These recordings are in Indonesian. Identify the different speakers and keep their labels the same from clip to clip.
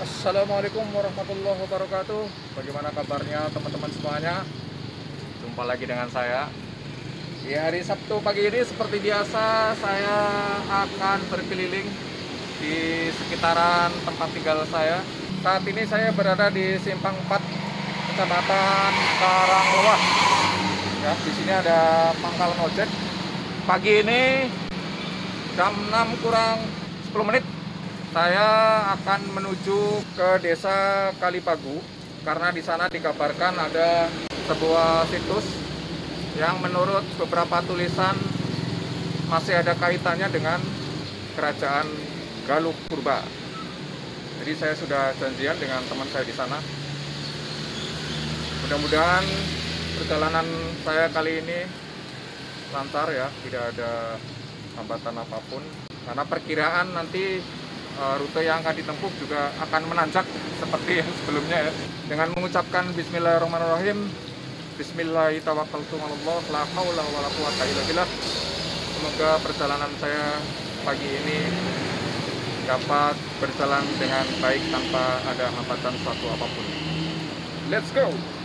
Speaker 1: Assalamualaikum warahmatullahi wabarakatuh. Bagaimana kabarnya teman-teman semuanya? Jumpa lagi dengan saya. Di hari Sabtu pagi ini seperti biasa Saya akan berkeliling Di sekitaran tempat tinggal saya. Saat ini saya berada di Simpang 4 Kecamatan Karanglewas Ya, di sini ada pangkalan ojek Pagi ini jam 6 kurang 10 menit saya akan menuju ke desa Kalipagu karena di sana dikabarkan ada sebuah situs yang menurut beberapa tulisan masih ada kaitannya dengan kerajaan Galuh Purba. Jadi saya sudah janjian dengan teman saya di sana. Mudah-mudahan perjalanan saya kali ini lancar ya, tidak ada hambatan apa pun. Karena perkiraan nanti rute yang akan ditempuh juga akan menanjak seperti yang sebelumnya ya. Dengan mengucapkan bismillahirrahmanirrahim. Bismillahirrahmanirrahim. Semoga perjalanan saya pagi ini dapat berjalan dengan baik tanpa ada hambatan suatu apa pun. Let's go.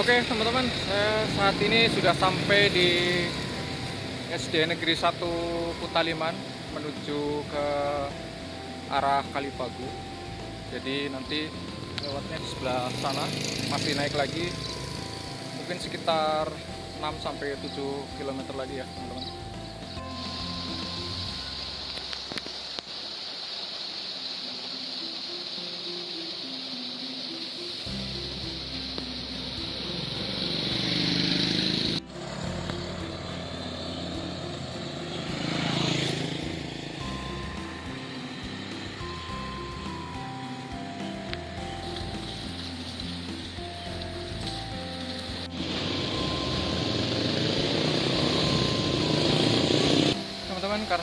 Speaker 1: Oke teman-teman, saya saat ini sudah sampai di SD Negeri 1 Kutaliman menuju ke arah Kalipagu. Jadi nanti lewatnya di sebelah sana masih naik lagi mungkin sekitar 6 sampai 7 km lagi ya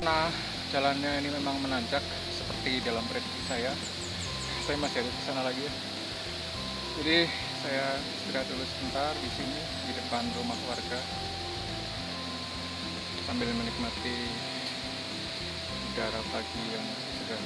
Speaker 1: karena jalannya ini memang menanjak seperti dalam prediksi saya. Saya masih ada di sana lagi. Ya jadi saya istirahat dulu sebentar di sini di depan rumah warga. Sambil menikmati udara pagi yang segar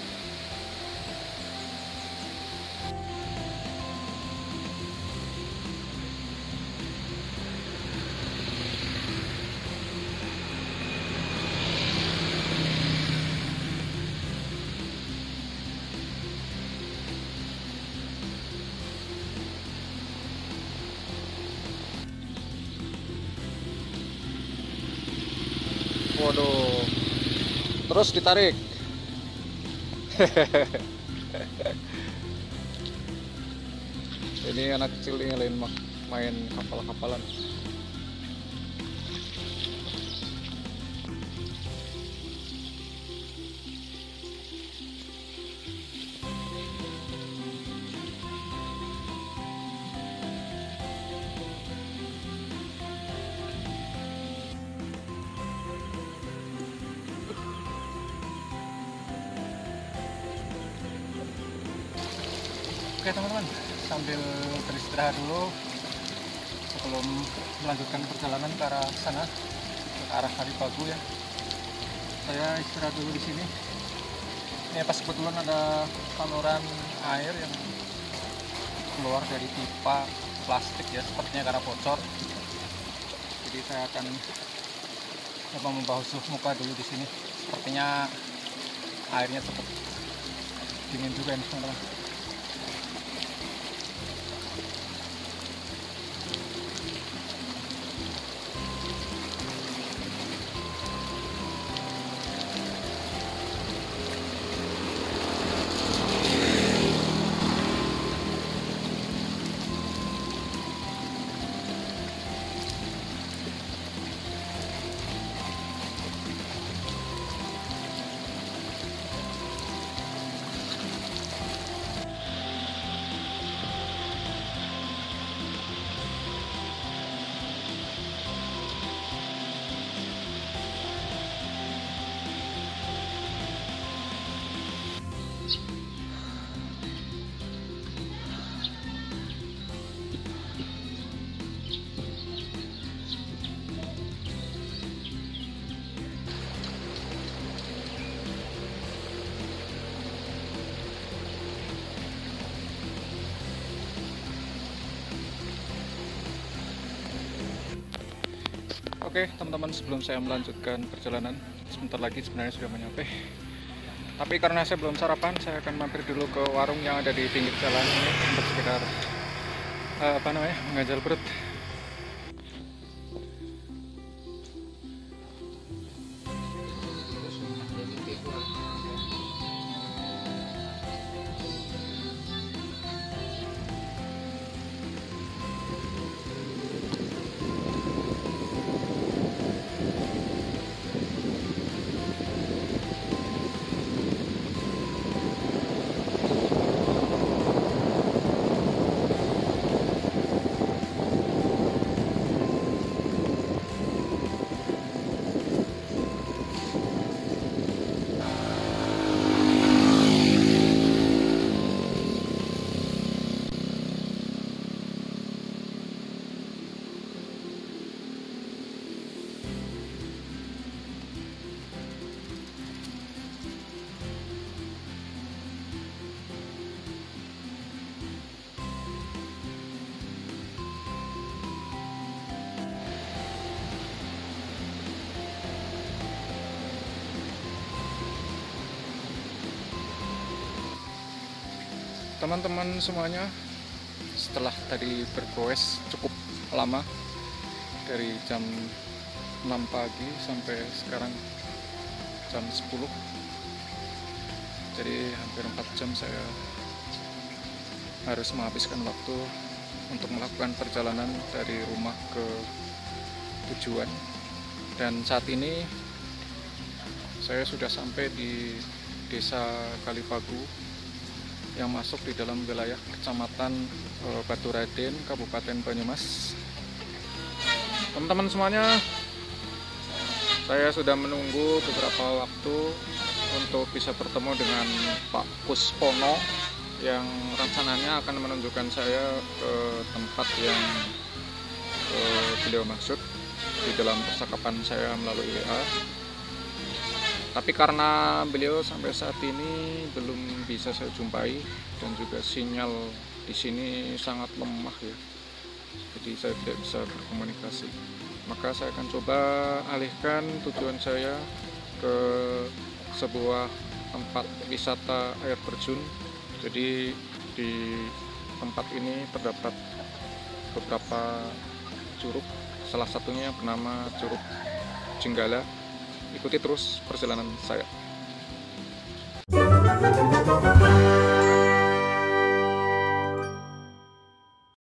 Speaker 1: Waduh. Terus ditarik. Ini anak kecil ini lain main kapal-kapalan. Teman-teman, sambil beristirahat dulu sebelum melanjutkan perjalanan ke arah sana, ke arah Kalipagu ya. Saya istirahat dulu di sini. Ini pas kebetulan ada saluran air yang keluar dari pipa plastik ya, sepertinya karena bocor. Jadi saya akan coba membasuh muka dulu di sini. Sepertinya airnya cukup dingin juga ini teman-teman. Oke teman-teman sebelum saya melanjutkan perjalanan sebentar lagi sebenarnya sudah menyampai tapi karena saya belum sarapan saya akan mampir dulu ke warung yang ada di pinggir jalan ini untuk sekedar uh, apa namanya mengajal perut teman-teman semuanya setelah tadi bergoes cukup lama dari jam 6 pagi sampai sekarang jam 10 jadi hampir 4 jam saya harus menghabiskan waktu untuk melakukan perjalanan dari rumah ke tujuan. Dan saat ini saya sudah sampai di desa Kalipagu yang masuk di dalam wilayah kecamatan e, Batu Raden, Kabupaten Banyumas. Teman-teman semuanya, saya sudah menunggu beberapa waktu untuk bisa bertemu dengan Pak Kuspono yang rencananya akan menunjukkan saya ke tempat yang e, beliau maksud di dalam percakapan saya melalui WA tapi karena beliau sampai saat ini belum bisa saya jumpai dan juga sinyal di sini sangat lemah ya. Jadi saya tidak bisa berkomunikasi. Maka saya akan coba alihkan tujuan saya ke sebuah tempat wisata air terjun. Jadi di tempat ini terdapat beberapa curug. Salah satunya bernama Curug Jenggala ikuti terus perjalanan saya